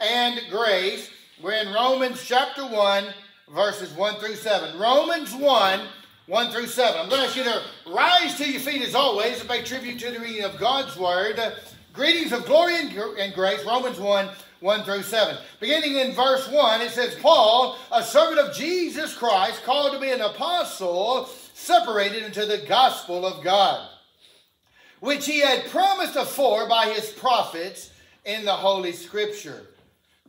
and grace. We're in Romans chapter 1, verses 1 through 7. Romans 1, 1 through 7. I'm going to ask you to rise to your feet as always and pay tribute to the reading of God's Word. Greetings of glory and grace, Romans 1, 1 through 7. Beginning in verse 1, it says, Paul, a servant of Jesus Christ, called to be an apostle, separated into the gospel of God, which he had promised afore by his prophets in the Holy Scripture,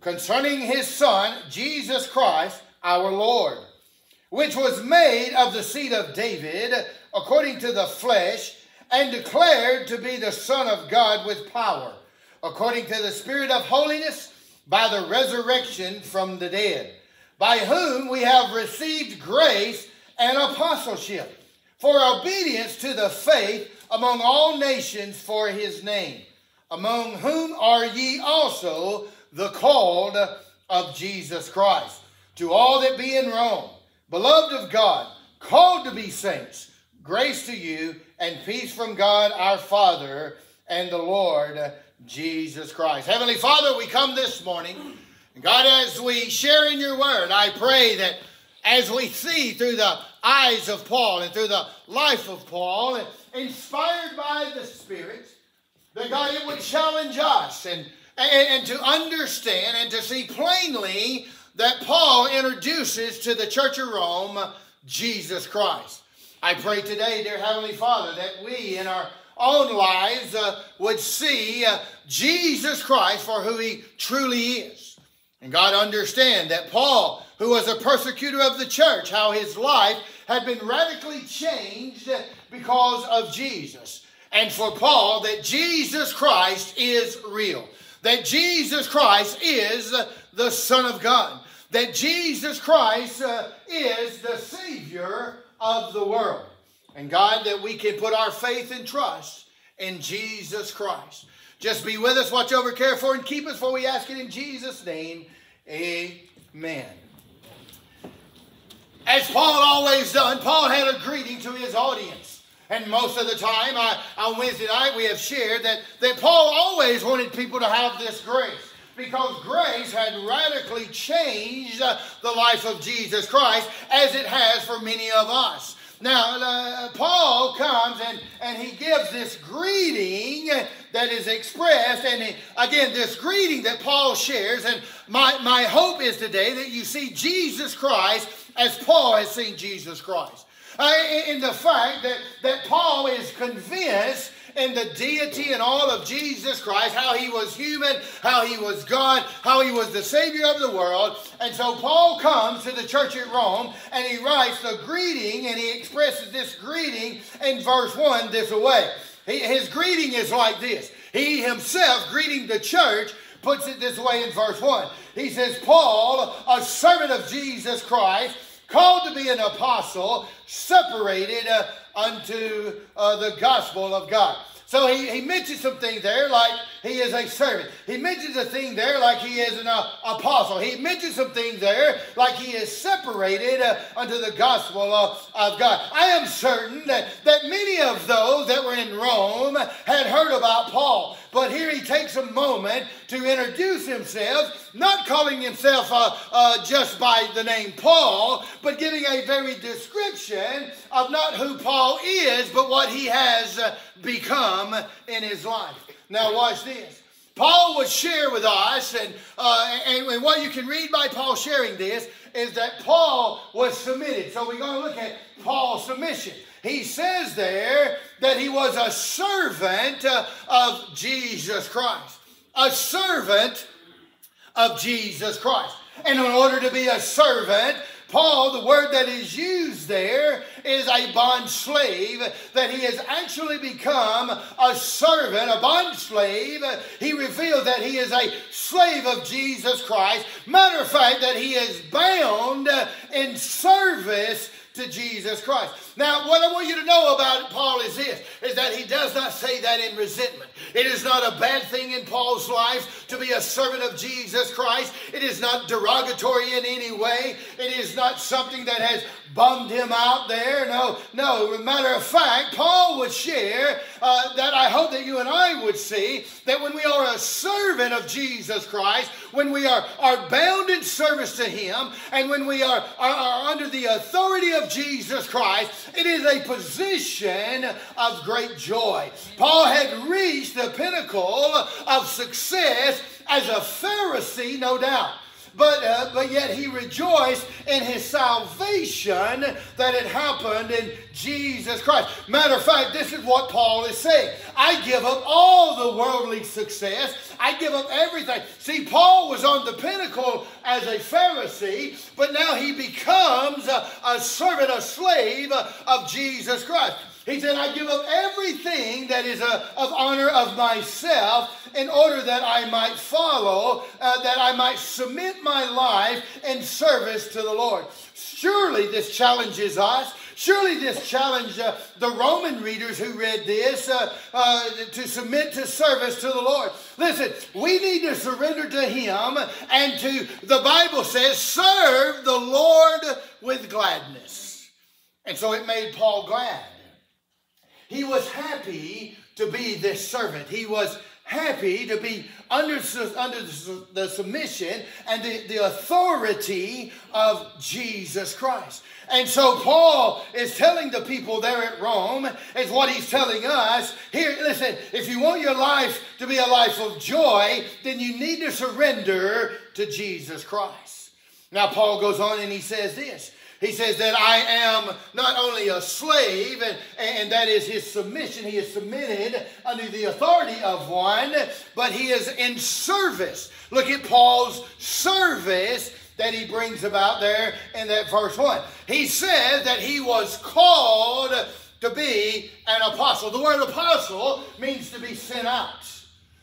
concerning his Son, Jesus Christ, our Lord, which was made of the seed of David, according to the flesh, and declared to be the Son of God with power, according to the Spirit of holiness, by the resurrection from the dead, by whom we have received grace and apostleship, for obedience to the faith among all nations for his name, among whom are ye also the called of Jesus Christ. To all that be in Rome, beloved of God, called to be saints, grace to you and peace from God our Father and the Lord Jesus Christ. Heavenly Father, we come this morning. God, as we share in your word, I pray that as we see through the eyes of Paul and through the life of Paul, inspired by the Spirit, that God, it would challenge us and, and, and to understand and to see plainly that Paul introduces to the church of Rome Jesus Christ. I pray today, dear Heavenly Father, that we in our own lives uh, would see uh, Jesus Christ for who he truly is. And God understand that Paul, who was a persecutor of the church, how his life had been radically changed because of Jesus. And for Paul, that Jesus Christ is real. That Jesus Christ is the Son of God. That Jesus Christ uh, is the Savior of the world. And God, that we can put our faith and trust in Jesus Christ. Just be with us, watch over, care for, and keep us, for we ask it in Jesus' name. Amen. As Paul always done, Paul had a greeting to his audience. And most of the time, I, on Wednesday night, we have shared that, that Paul always wanted people to have this grace because grace had radically changed the life of Jesus Christ as it has for many of us. Now, uh, Paul comes and, and he gives this greeting that is expressed. And he, again, this greeting that Paul shares. And my, my hope is today that you see Jesus Christ as Paul has seen Jesus Christ. Uh, in the fact that, that Paul is convinced in the deity and all of Jesus Christ, how he was human, how he was God, how he was the Savior of the world. And so Paul comes to the church at Rome and he writes the greeting and he expresses this greeting in verse 1 this way. His greeting is like this. He himself, greeting the church, puts it this way in verse 1. He says, Paul, a servant of Jesus Christ, called to be an apostle, separated uh, unto uh, the gospel of God. So he, he mentions some things there like he is a servant. He mentions a thing there like he is an uh, apostle. He mentions some things there like he is separated uh, unto the gospel of, of God. I am certain that, that many of those that were in Rome had heard about Paul. But here he takes a moment to introduce himself, not calling himself uh, uh, just by the name Paul, but giving a very description of not who Paul is, but what he has uh, become in his life. Now, watch this. Paul would share with us, and, uh, and, and, what you can read by Paul sharing this is that Paul was submitted. So we're going to look at Paul's submission he says there that he was a servant uh, of Jesus Christ. A servant of Jesus Christ. And in order to be a servant, Paul, the word that is used there is a bond slave, that he has actually become a servant, a bond slave. He reveals that he is a slave of Jesus Christ. Matter of fact, that he is bound in service to Jesus Christ. Now, what I want you to know about Paul is this, is that he does not say that in resentment. It is not a bad thing in Paul's life to be a servant of Jesus Christ. It is not derogatory in any way. It is not something that has bummed him out there. No, no. Matter of fact, Paul would share uh, that I hope that you and I would see that when we are a servant of Jesus Christ, when we are, are bound in service to Him, and when we are, are, are under the authority of Jesus Christ, it is a position of great joy. Paul had reached the pinnacle of success as a Pharisee, no doubt but, uh, but yet he rejoiced in his salvation that had happened in Jesus Christ. Matter of fact, this is what Paul is saying. I give up all the worldly success. I give up everything. See, Paul was on the pinnacle as a Pharisee, but now he becomes a, a servant, a slave of Jesus Christ. He said, I give up everything that is a, uh, of honor of myself in order that I might follow, uh, that I might submit my life in service to the Lord. Surely this challenges us. Surely this challenged uh, the Roman readers who read this uh, uh, to submit to service to the Lord. Listen, we need to surrender to Him and to, the Bible says, serve the Lord with gladness. And so it made Paul glad. He was happy to be this servant. He was happy to be under, under the submission and the, the authority of Jesus Christ. And so Paul is telling the people there at Rome, is what he's telling us. Here, listen, if you want your life to be a life of joy, then you need to surrender to Jesus Christ. Now, Paul goes on and he says this he says that I am not only a slave, and, and that is his submission. He is submitted under the authority of one, but he is in service. Look at Paul's service that he brings about there in that verse 1. He says that he was called to be an apostle. The word apostle means to be sent out.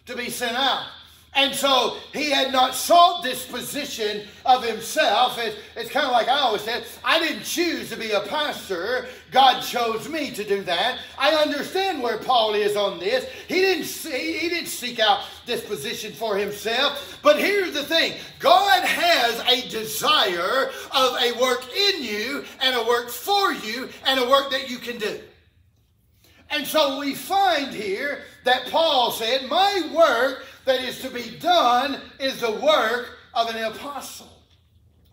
To be sent out. And so he had not sought this position of himself. It's, it's kind of like I always said, I didn't choose to be a pastor. God chose me to do that. I understand where Paul is on this. He didn't see, he didn't seek out this position for himself. But here's the thing God has a desire of a work in you and a work for you and a work that you can do. And so we find here that Paul said, My work that is to be done is the work of an apostle.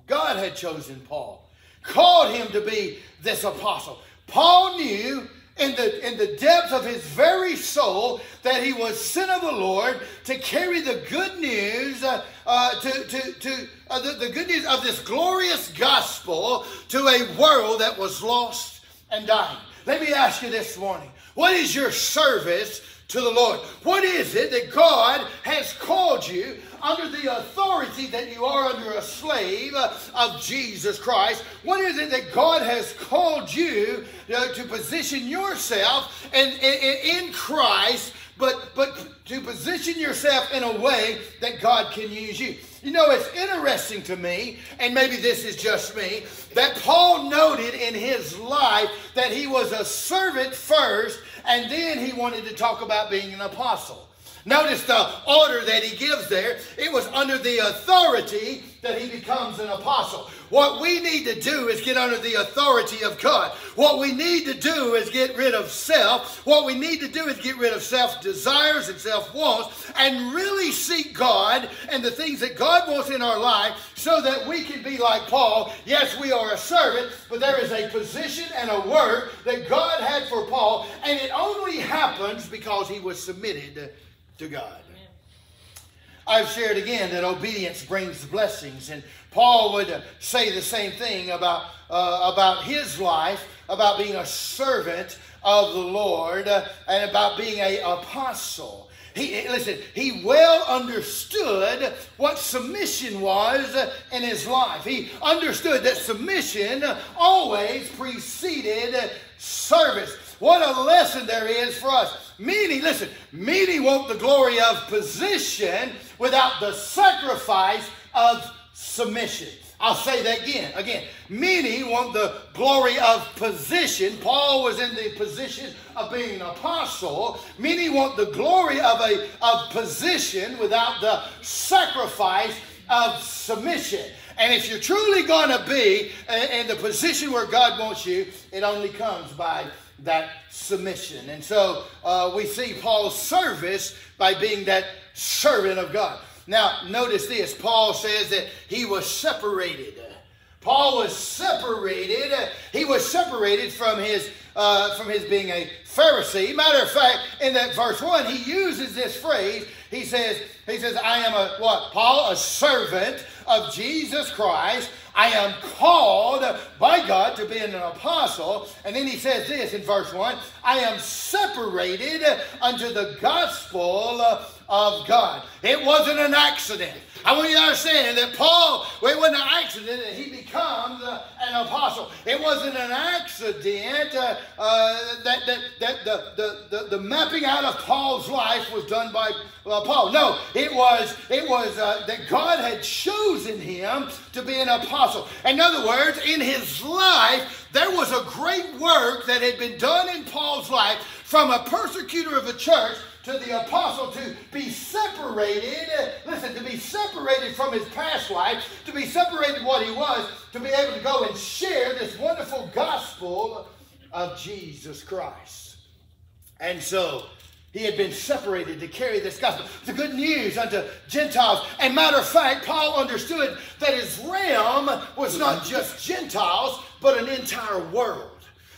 God had chosen Paul, called him to be this apostle. Paul knew in the, in the depths of his very soul that he was sent of the Lord to carry the good news, uh, uh, to, to, to uh, the, the good news of this glorious gospel to a world that was lost and dying. Let me ask you this morning what is your service to the Lord. What is it that God has called you under the authority that you are under a slave of Jesus Christ? What is it that God has called you uh, to position yourself in, in Christ, but, but to position yourself in a way that God can use you? You know, it's interesting to me, and maybe this is just me, that Paul noted in his life that he was a servant first and then he wanted to talk about being an apostle. Notice the order that he gives there. It was under the authority that he becomes an apostle. What we need to do is get under the authority of God. What we need to do is get rid of self. What we need to do is get rid of self desires and self wants and really seek God and the things that God wants in our life so that we can be like Paul. Yes, we are a servant, but there is a position and a work that God had for Paul, and it only happens because he was submitted to God. I've shared again that obedience brings blessings, and Paul would say the same thing about, uh, about his life, about being a servant of the Lord, uh, and about being an apostle. He, listen, he well understood what submission was in his life. He understood that submission always preceded service. What a lesson there is for us. Many, listen, many want the glory of position without the sacrifice of submission. I'll say that again. Again, many want the glory of position. Paul was in the position of being an apostle. Many want the glory of a of position without the sacrifice of submission. And if you're truly going to be in the position where God wants you, it only comes by that submission. And so uh, we see Paul's service by being that servant of God. Now, notice this Paul says that he was separated. Paul was separated. He was separated from his uh, from his being a Pharisee. Matter of fact, in that verse one, he uses this phrase. He says, he says, I am a what? Paul, a servant of Jesus Christ. I am called by God to be an apostle. And then he says this in verse 1 I am separated unto the gospel of God. It wasn't an accident. I want you to understand that Paul, well, it wasn't an accident that he becomes uh, an apostle. It wasn't an accident uh, uh, that, that, that the, the, the, the, mapping out of Paul's life was done by Paul. No, it was, it was uh, that God had chosen him to be an apostle. In other words, in his life, there was a great work that had been done in Paul's life from a persecutor of the church to the apostle to be separated, listen, to be separated from his past life, to be separated what he was, to be able to go and share this wonderful gospel of Jesus Christ. And so he had been separated to carry this gospel, the good news unto Gentiles. And matter of fact, Paul understood that his realm was not just Gentiles, but an entire world.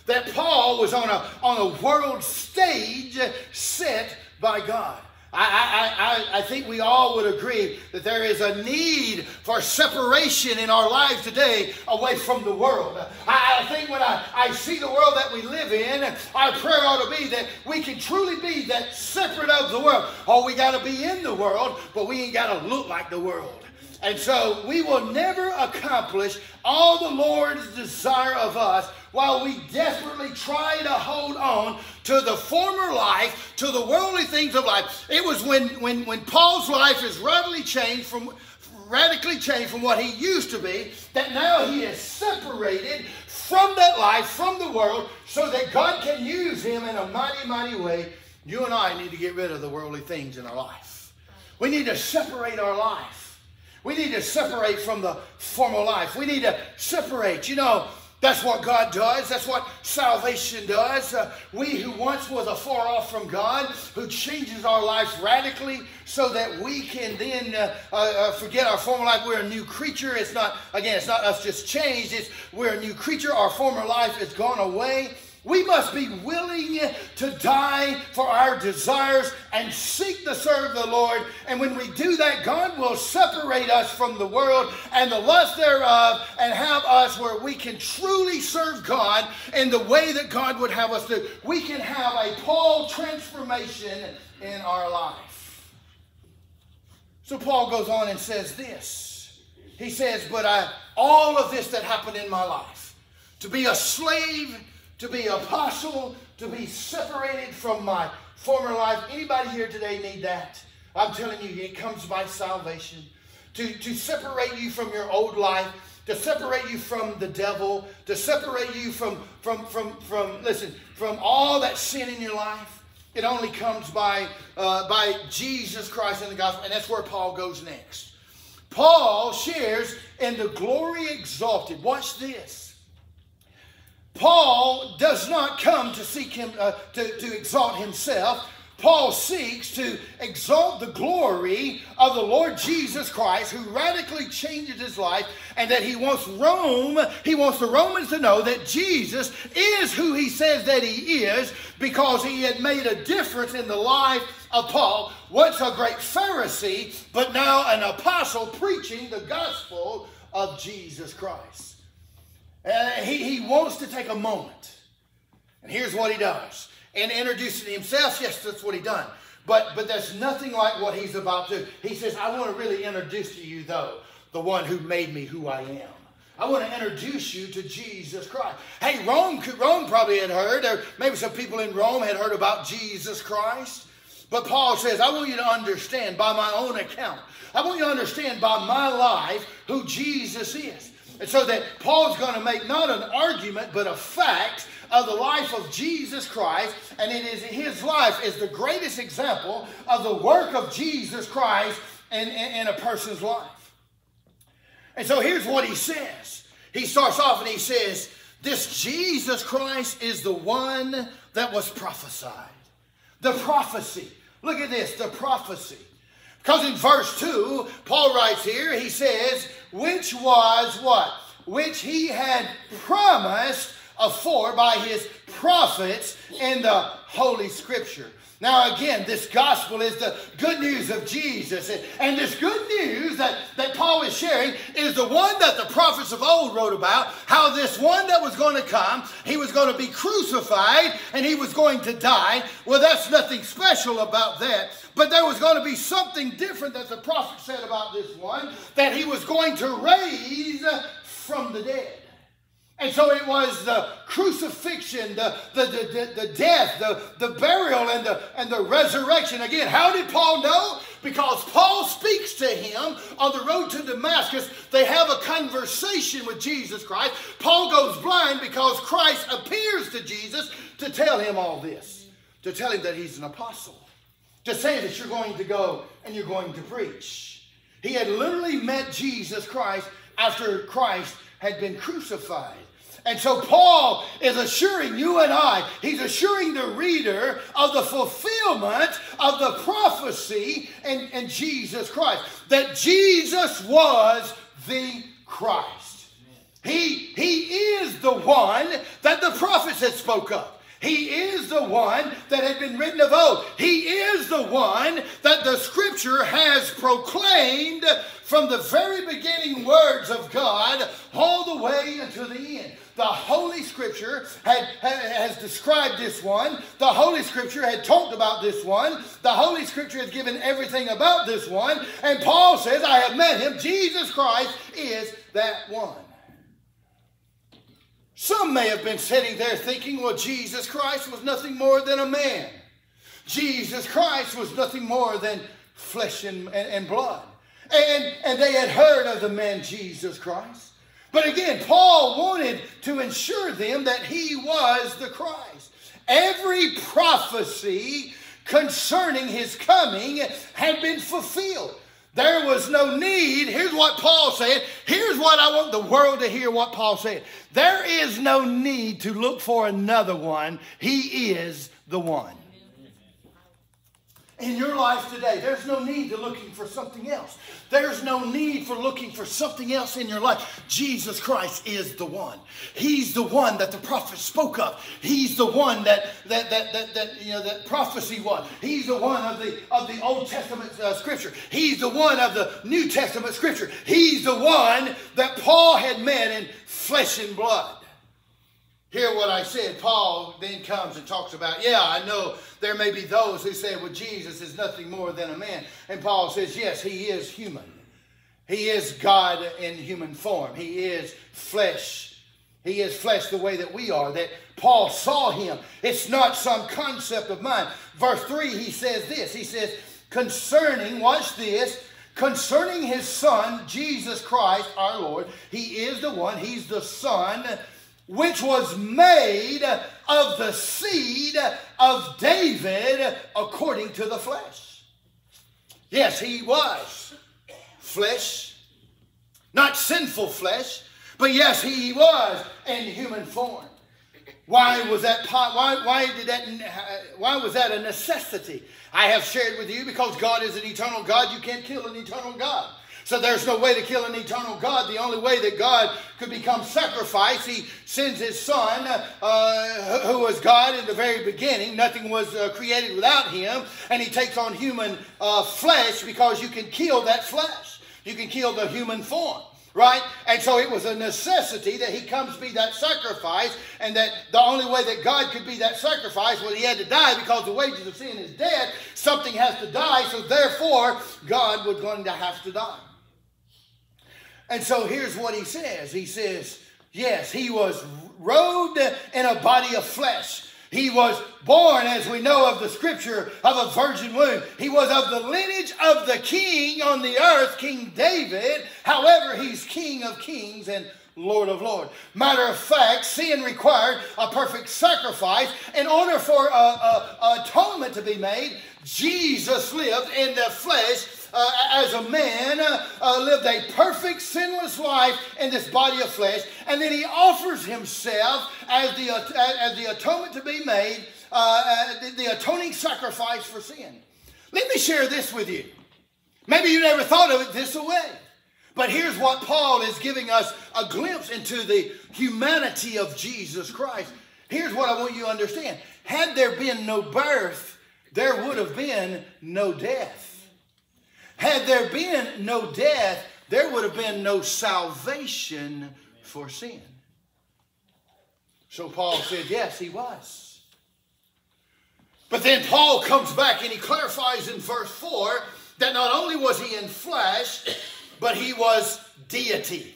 That Paul was on a, on a world stage set by God. I, I, I, I think we all would agree that there is a need for separation in our lives today away from the world. I, I think when I, I see the world that we live in, our prayer ought to be that we can truly be that separate of the world. Oh, we got to be in the world, but we ain't got to look like the world. And so we will never accomplish all the Lord's desire of us while we desperately try to hold on to the former life, to the worldly things of life. It was when, when, when Paul's life is radically changed from radically changed from what he used to be, that now he is separated from that life, from the world, so that God can use him in a mighty, mighty way. You and I need to get rid of the worldly things in our life. We need to separate our life. We need to separate from the former life. We need to separate. You know, that's what God does. That's what salvation does. Uh, we who once was afar off from God, who changes our lives radically so that we can then uh, uh, uh, forget our former life. We're a new creature. It's not, again, it's not us just changed. It's we're a new creature. Our former life has gone away. We must be willing to die for our desires and seek to serve the Lord. And when we do that, God will separate us from the world and the lust thereof and have us where we can truly serve God in the way that God would have us do. We can have a Paul transformation in our life. So Paul goes on and says this. He says, But I, all of this that happened in my life, to be a slave to be apostle, to be separated from my former life. Anybody here today need that? I'm telling you, it comes by salvation. To, to separate you from your old life, to separate you from the devil, to separate you from, from, from, from listen, from all that sin in your life. It only comes by, uh, by Jesus Christ and the gospel. And that's where Paul goes next. Paul shares in the glory exalted. Watch this Paul does not come to seek him, uh, to, to exalt himself. Paul seeks to exalt the glory of the Lord Jesus Christ, who radically changes his life, and that he wants Rome, he wants the Romans to know that Jesus is who he says that he is, because he had made a difference in the life of Paul, once a great Pharisee, but now an apostle preaching the gospel of Jesus Christ. Uh, he, he wants to take a moment. And here's what he does. And introducing himself, yes, that's what he done. But, but there's nothing like what he's about to. He says, I want to really introduce to you, though, the one who made me who I am. I want to introduce you to Jesus Christ. Hey, Rome, Rome probably had heard, or maybe some people in Rome had heard about Jesus Christ. But Paul says, I want you to understand by my own account. I want you to understand by my life who Jesus is. And so that Paul's going to make not an argument, but a fact of the life of Jesus Christ. And it is his life is the greatest example of the work of Jesus Christ in, in, in a person's life. And so here's what he says. He starts off and he says, This Jesus Christ is the one that was prophesied. The prophecy. Look at this, the prophecy. Because in verse 2, Paul writes here, he says, which was what? Which he had promised afore by his prophets in the Holy Scripture. Now, again, this gospel is the good news of Jesus. And this good news that, that Paul is sharing is the one that the prophets of old wrote about how this one that was going to come, he was going to be crucified and he was going to die. Well, that's nothing special about that. But there was going to be something different that the prophet said about this one that he was going to raise from the dead. And so it was the crucifixion, the, the, the, the, death, the, the burial, and the, and the resurrection. Again, how did Paul know? Because Paul speaks to him on the road to Damascus. They have a conversation with Jesus Christ. Paul goes blind because Christ appears to Jesus to tell him all this, to tell him that he's an apostle, to say that you're going to go and you're going to preach. He had literally met Jesus Christ after Christ had been crucified. And so Paul is assuring you and I, he's assuring the reader of the fulfillment of the prophecy in, in Jesus Christ. That Jesus was the Christ. He, he is the one that the prophets had spoke of. He is the one that had been written of old. He is the one that the scripture has proclaimed from the very beginning words of God all the way until the end. The Holy Scripture had, has described this one. The Holy Scripture had talked about this one. The Holy Scripture has given everything about this one. And Paul says, I have met him. Jesus Christ is that one. Some may have been sitting there thinking, well, Jesus Christ was nothing more than a man. Jesus Christ was nothing more than flesh and, and, and blood. And, and they had heard of the man Jesus Christ. But again, Paul wanted to ensure them that he was the Christ. Every prophecy concerning his coming had been fulfilled. There was no need. Here's what Paul said. Here's what I want the world to hear what Paul said. There is no need to look for another one. He is the one in your life today. There's no need to looking for something else. There's no need for looking for something else in your life. Jesus Christ is the one. He's the one that the prophet spoke of. He's the one that that that that, that you know that prophecy was. He's the one of the of the Old Testament uh, scripture. He's the one of the New Testament scripture. He's the one that Paul had met in flesh and blood. Hear what I said. Paul then comes and talks about, yeah, I know there may be those who say, well, Jesus is nothing more than a man. And Paul says, yes, he is human. He is God in human form. He is flesh. He is flesh the way that we are, that Paul saw him. It's not some concept of mine. Verse 3, he says this. He says, concerning, watch this, concerning his son, Jesus Christ, our Lord, he is the one, he's the son which was made of the seed of David according to the flesh. Yes, he was flesh, not sinful flesh, but yes, he was in human form. Why was that? Why, why did that? Why was that a necessity? I have shared with you because God is an eternal God. You can't kill an eternal God. So there's no way to kill an eternal God. The only way that God could become sacrifice, he sends his son, uh, who was God in the very beginning. Nothing was uh, created without him. And he takes on human uh, flesh because you can kill that flesh. You can kill the human form. Right? And so it was a necessity that he comes to be that sacrifice, and that the only way that God could be that sacrifice was he had to die because the wages of sin is death. Something has to die, so therefore God was going to have to die. And so here's what he says He says, Yes, he was robed in a body of flesh. He was born, as we know of the scripture, of a virgin womb. He was of the lineage of the king on the earth, King David. However, he's King of kings and Lord of Lords. Matter of fact, sin required a perfect sacrifice. In order for a, a, a atonement to be made, Jesus lived in the flesh uh, as a man, uh, uh, lived a perfect, sinless life in this body of flesh, and then he offers himself as the, as the atonement to be made, the, the atoning sacrifice for sin. Let me share this with you. Maybe you never thought of it this way. But here's what Paul is giving us a glimpse into the humanity of Jesus Christ. Here's what I want you to understand. Had there been no birth, there would have been no death. Had there been no death, there would have been no salvation for sin. So Paul said, yes, he was. But then Paul comes back and he clarifies in verse 4 that not only was he in flesh, but he was deity.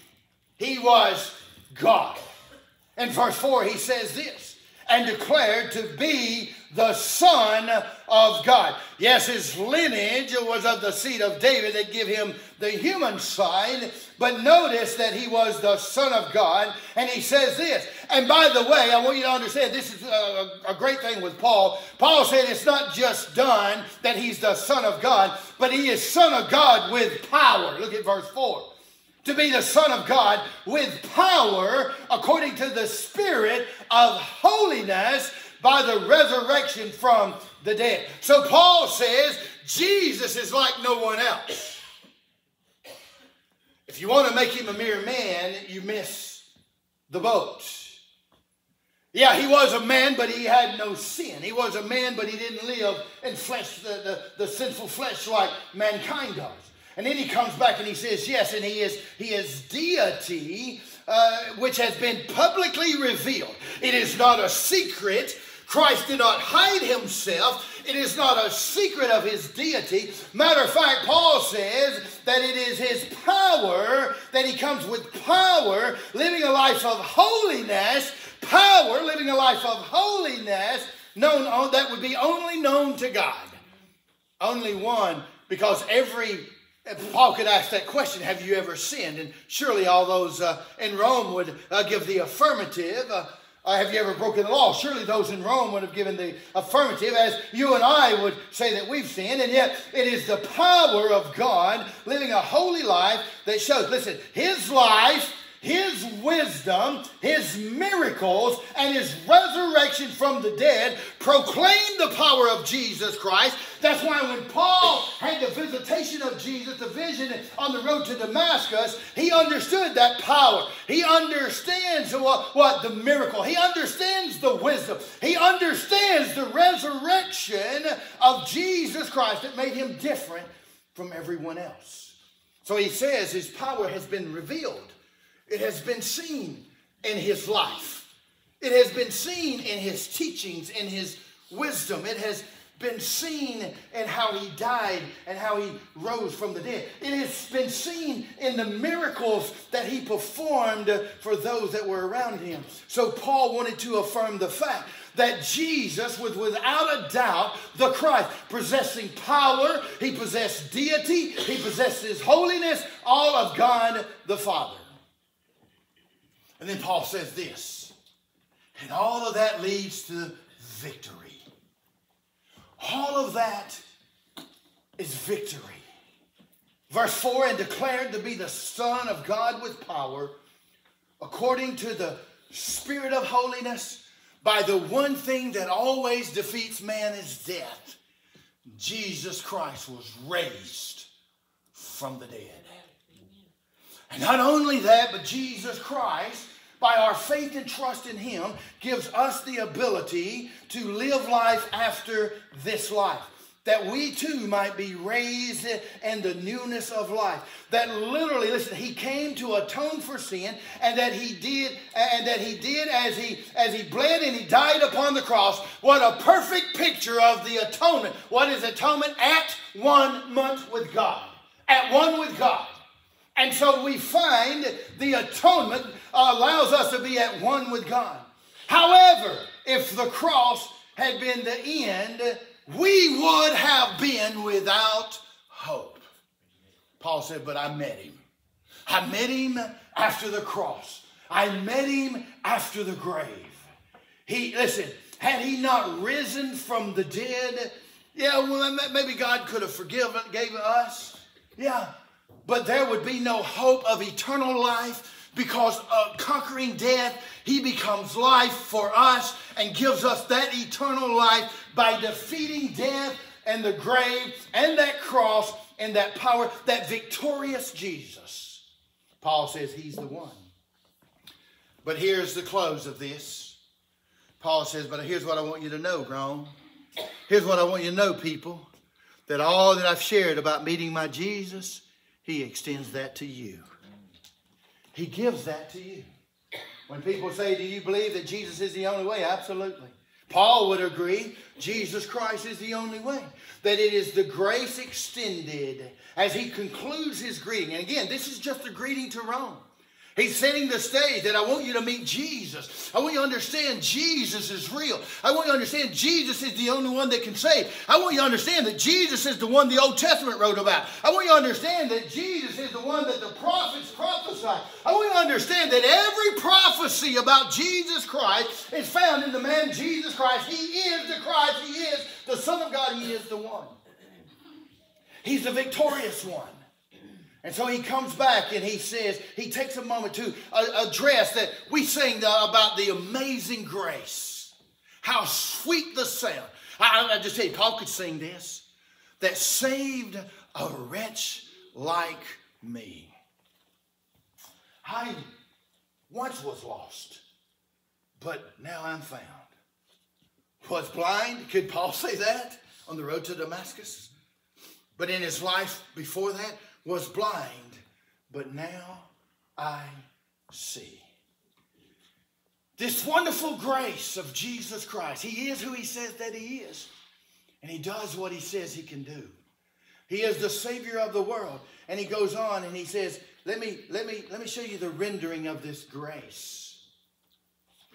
He was God. In verse 4, he says this and declared to be the Son of God. Yes, his lineage was of the seed of David that give him the human side, but notice that he was the Son of God, and he says this. And by the way, I want you to understand this is a, a great thing with Paul. Paul said it's not just done that he's the Son of God, but he is Son of God with power. Look at verse 4 to be the Son of God with power according to the Spirit of holiness by the resurrection from the dead. So Paul says Jesus is like no one else. If you want to make him a mere man, you miss the boat. Yeah, he was a man, but he had no sin. He was a man, but he didn't live in flesh, the, the, the sinful flesh like mankind does. And then he comes back and he says, yes, and he is, he is deity, uh, which has been publicly revealed. It is not a secret Christ did not hide himself. It is not a secret of his deity. Matter of fact, Paul says that it is his power, that he comes with power, living a life of holiness, power, living a life of holiness, known that would be only known to God. Only one, because every Paul could ask that question, have you ever sinned? And surely all those uh, in Rome would uh, give the affirmative. Uh, uh, have you ever broken the law? Surely those in Rome would have given the affirmative, as you and I would say that we've sinned. And yet, it is the power of God living a holy life that shows. Listen, His life his wisdom, his miracles, and his resurrection from the dead proclaim the power of Jesus Christ. That's why when Paul had the visitation of Jesus, the vision on the road to Damascus, he understood that power. He understands what, what the miracle. He understands the wisdom. He understands the resurrection of Jesus Christ that made him different from everyone else. So he says his power has been revealed. It has been seen in his life. It has been seen in his teachings, in his wisdom. It has been seen in how he died and how he rose from the dead. It has been seen in the miracles that he performed for those that were around him. So Paul wanted to affirm the fact that Jesus was without a doubt the Christ, possessing power, he possessed deity, he possessed his holiness, all of God the Father. And then Paul says this, and all of that leads to victory. All of that is victory. Verse 4 and declared to be the Son of God with power, according to the Spirit of holiness, by the one thing that always defeats man is death. Jesus Christ was raised from the dead. And not only that, but Jesus Christ by our faith and trust in Him, gives us the ability to live life after this life. That we too might be raised in the newness of life. That literally, listen, He came to atone for sin, and that He did, and that He did as He as He bled and He died upon the cross. What a perfect picture of the atonement. What is atonement? At one month with God. At one with God. And so we find the atonement allows us to be at one with God. However, if the cross had been the end, we would have been without hope. Paul said, But I met him. I met him after the cross. I met him after the grave. He, listen, had he not risen from the dead, yeah, well, maybe God could have forgiven, gave us. Yeah, but there would be no hope of eternal life because of conquering death, he becomes life for us and gives us that eternal life by defeating death and the grave and that cross and that power, that victorious Jesus. Paul says he's the one. But here's the close of this. Paul says, But here's what I want you to know, Rome. Here's what I want you to know, people that all that I've shared about meeting my Jesus, He extends that to you. He gives that to you. When people say, Do you believe that Jesus is the only way? Absolutely. Paul would agree Jesus Christ is the only way. That it is the grace extended as he concludes his greeting. And again, this is just a greeting to Rome. He's setting the stage that I want you to meet Jesus. I want you to understand Jesus is real. I want you to understand Jesus is the only one that can save. I want you to understand that Jesus is the one the Old Testament wrote about. I want you to understand that Jesus is the one that the prophets prophesied. I want you to understand that every prophecy about Jesus Christ is found in the man Jesus Christ. He is the Christ. He is the Son of God. He is the one. He's the victorious one. And so he comes back and he says, he takes a moment to uh, address that we sing about the amazing grace. How sweet the sound. I, I just say, Paul could sing this that saved a wretch like me. I once was lost, but now I'm found. Was blind, could Paul say that on the road to Damascus? But in his life before that, was blind, but now I see. This wonderful grace of Jesus Christ. He is who he says that he is. And he does what he says he can do. He is the Savior of the world. And he goes on and he says, let me, let me, let me show you the rendering of this grace.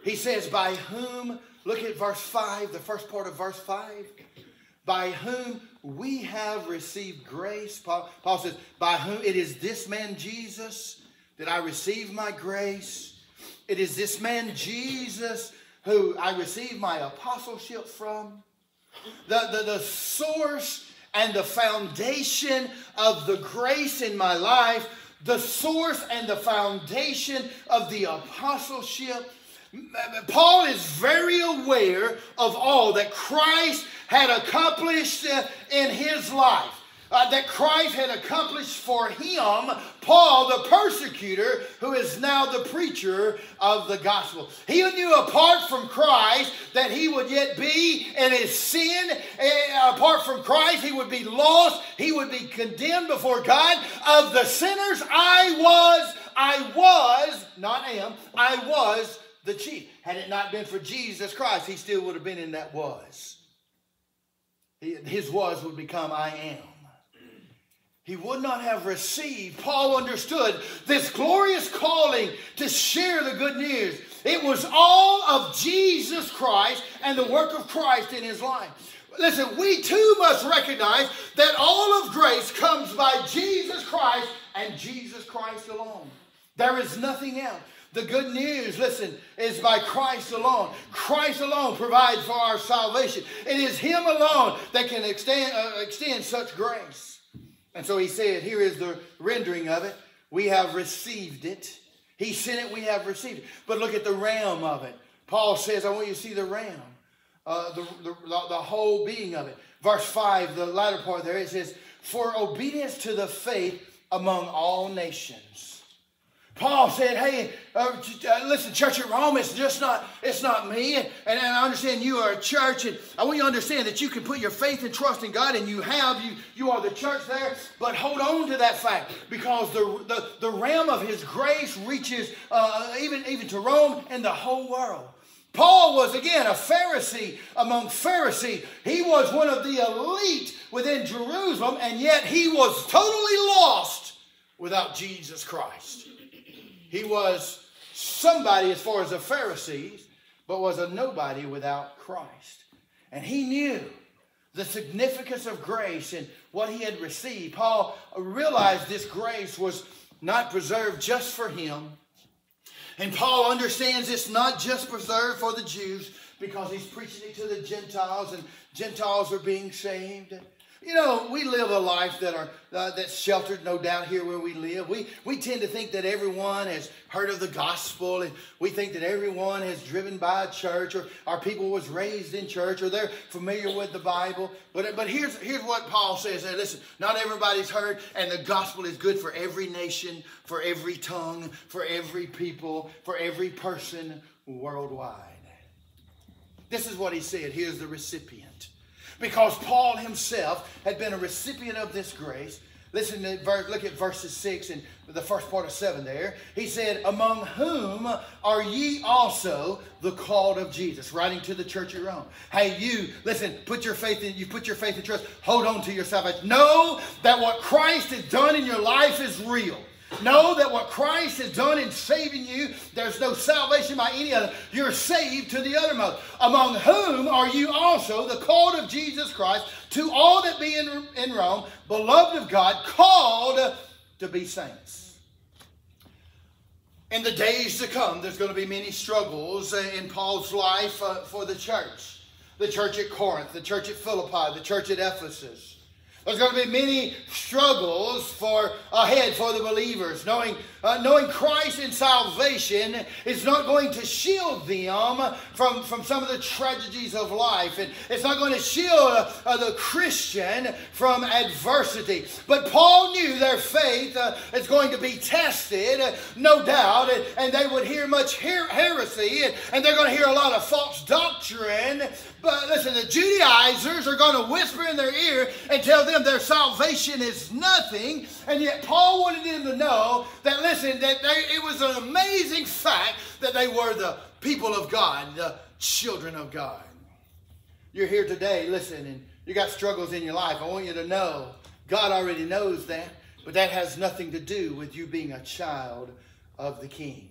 He says, by whom, look at verse 5, the first part of verse 5 by whom we have received grace. Paul, Paul, says, by whom it is this man Jesus that I receive my grace. It is this man Jesus who I receive my apostleship from. The, the, the source and the foundation of the grace in my life, the source and the foundation of the apostleship Paul is very aware of all that Christ had accomplished uh, in his life. Uh, that Christ had accomplished for him, Paul, the persecutor, who is now the preacher of the gospel. He knew apart from Christ that he would yet be in his sin. Uh, apart from Christ, he would be lost. He would be condemned before God. Of the sinners, I was, I was, not am, I was the chief. Had it not been for Jesus Christ, he still would have been in that was. His was would become I am. He would not have received, Paul understood, this glorious calling to share the good news. It was all of Jesus Christ and the work of Christ in his life. Listen, we too must recognize that all of grace comes by Jesus Christ and Jesus Christ alone. There is nothing else. The good news, listen, is by Christ alone. Christ alone provides for our salvation. It is Him alone that can extend, uh, extend such grace. And so He said, here is the rendering of it. We have received it. He sent it, we have received it. But look at the realm of it. Paul says, I want you to see the realm, uh, the, the, the whole being of it. Verse 5, the latter part there, it says, For obedience to the faith among all nations Paul said, "Hey, uh, uh, listen, church at Rome. It's just not. It's not me. And, and, I understand you are a church, and I want you to understand that you can put your faith and trust in God, and you have. You you are the church there. But hold on to that fact because the the, the realm of His grace reaches uh, even even to Rome and the whole world." Paul was again a Pharisee among Pharisees. He was one of the elite within Jerusalem, and yet he was totally lost without Jesus Christ. He was somebody as far as the Pharisees, but was a nobody without Christ. And he knew the significance of grace and what he had received. Paul realized this grace was not preserved just for him. And Paul understands it's not just preserved for the Jews because he's preaching it to the Gentiles and Gentiles are being saved. You know, we live a life that are uh, that's sheltered, no doubt, here where we live. We we tend to think that everyone has heard of the gospel, and we think that everyone has driven by a church, or our people was raised in church, or they're familiar with the Bible. But but here's here's what Paul says. Hey, listen, not everybody's heard, and the gospel is good for every nation, for every tongue, for every people, for every person worldwide. This is what he said. Here's the recipient because Paul himself had been a recipient of this grace. Listen to look at verses 6 and the first part of 7 there. He said, Among whom are ye also the called of Jesus? Writing to the church at Rome. Hey, you, listen, put your faith in, you put your faith and trust, hold on to your salvation. Know that what Christ has done in your life is real. Know that what Christ has done in saving you, there's no salvation by any other. You're saved to the uttermost. Among whom are you also the called of Jesus Christ to all that be in, in Rome, beloved of God, called to be saints. In the days to come, there's going to be many struggles in Paul's life uh, for the church. The church at Corinth, the church at Philippi, the church at Ephesus. There's going to be many struggles for ahead for the believers. Knowing, uh, knowing Christ and salvation is not going to shield them from, from some of the tragedies of life. And it's not going to shield uh, the Christian from adversity. But Paul knew their faith uh, is going to be tested, no doubt. And, and, they would hear much her- heresy. And, and they're going to hear a lot of false doctrine. But listen, the Judaizers are going to whisper in their ear and tell them their salvation is nothing. And yet Paul wanted them to know that, listen, that they, it was an amazing fact that they were the people of God, the children of God. You're here today, listen, and you got struggles in your life. I want you to know God already knows that, but that has nothing to do with you being a child of the King.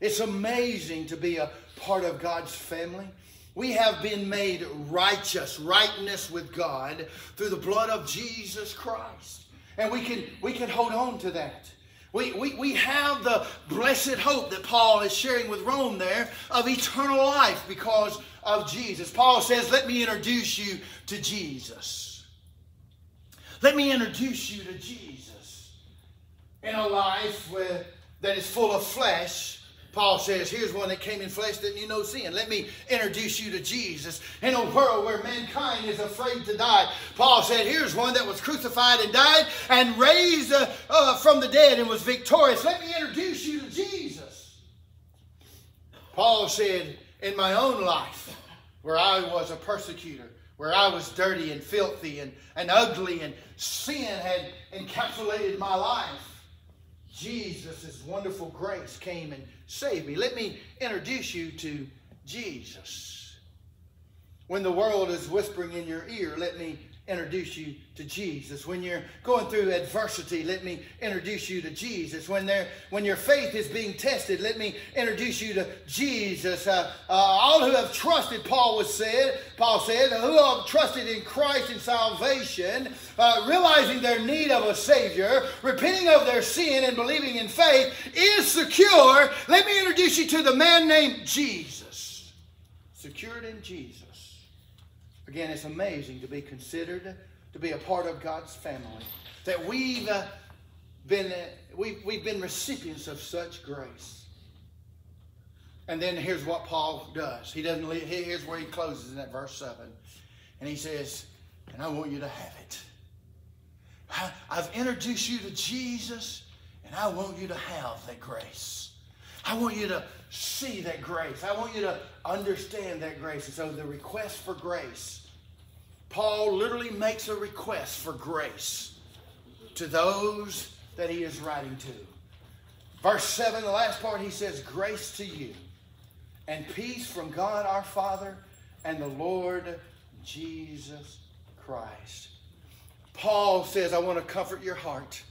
It's amazing to be a part of God's family. We have been made righteous, rightness with God through the blood of Jesus Christ. And we can, we can hold on to that. We, we, we have the blessed hope that Paul is sharing with Rome there of eternal life because of Jesus. Paul says, Let me introduce you to Jesus. Let me introduce you to Jesus. In a life where, that is full of flesh, Paul says, here's one that came in flesh that knew no sin. Let me introduce you to Jesus. In a world where mankind is afraid to die, Paul said, here's one that was crucified and died and raised uh, uh, from the dead and was victorious. Let me introduce you to Jesus. Paul said, in my own life, where I was a persecutor, where I was dirty and filthy and, and ugly and sin had encapsulated my life, Jesus' wonderful grace came and saved me. Let me introduce you to Jesus. When the world is whispering in your ear, let me introduce you to Jesus. When you're going through adversity, let me introduce you to Jesus. When, there, when your faith is being tested, let me introduce you to Jesus. Uh, uh, all who have trusted, Paul was said, Paul said, who have trusted in Christ and salvation, uh, realizing their need of a Savior, repenting of their sin and believing in faith, is secure. Let me introduce you to the man named Jesus. Secured in Jesus. Again, it's amazing to be considered to be a part of God's family. That we've uh, been uh, we've, we've been recipients of such grace. And then here's what Paul does. He doesn't leave, here's where he closes in that verse 7. And he says, and I want you to have it. I've introduced you to Jesus, and I want you to have that grace. I want you to see that grace. I want you to understand that grace. And so the request for grace, Paul literally makes a request for grace to those that he is writing to. Verse 7, the last part, he says, Grace to you and peace from God our Father and the Lord Jesus Christ. Paul says, I want to comfort your heart.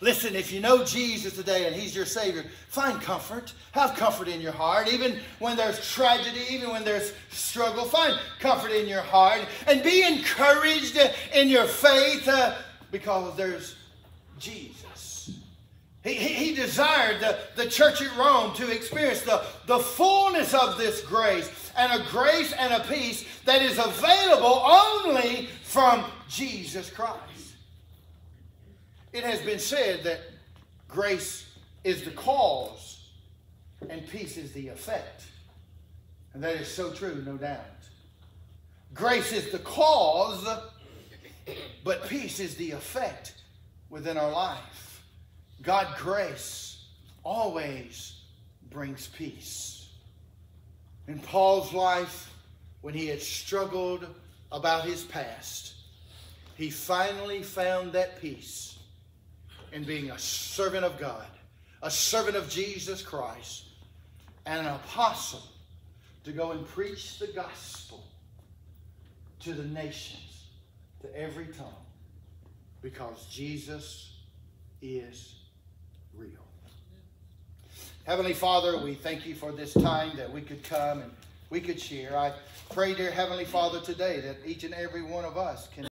Listen, if you know Jesus today and He's your Savior, find comfort. Have comfort in your heart. Even when there's tragedy, even when there's struggle, find comfort in your heart. And be encouraged in your faith uh, because there's Jesus. He, he, he desired the, the church at Rome to experience the, the fullness of this grace and a grace and a peace that is available only from Jesus Christ. It has been said that grace is the cause and peace is the effect. And that is so true, no doubt. Grace is the cause, but peace is the effect within our life. God grace always brings peace. In Paul's life, when he had struggled about his past, he finally found that peace in being a servant of God, a servant of Jesus Christ, and an apostle to go and preach the gospel to the nations, to every tongue, because Jesus is real. Heavenly Father, we thank you for this time that we could come and we could share. I pray, dear Heavenly Father, today that each and every one of us can.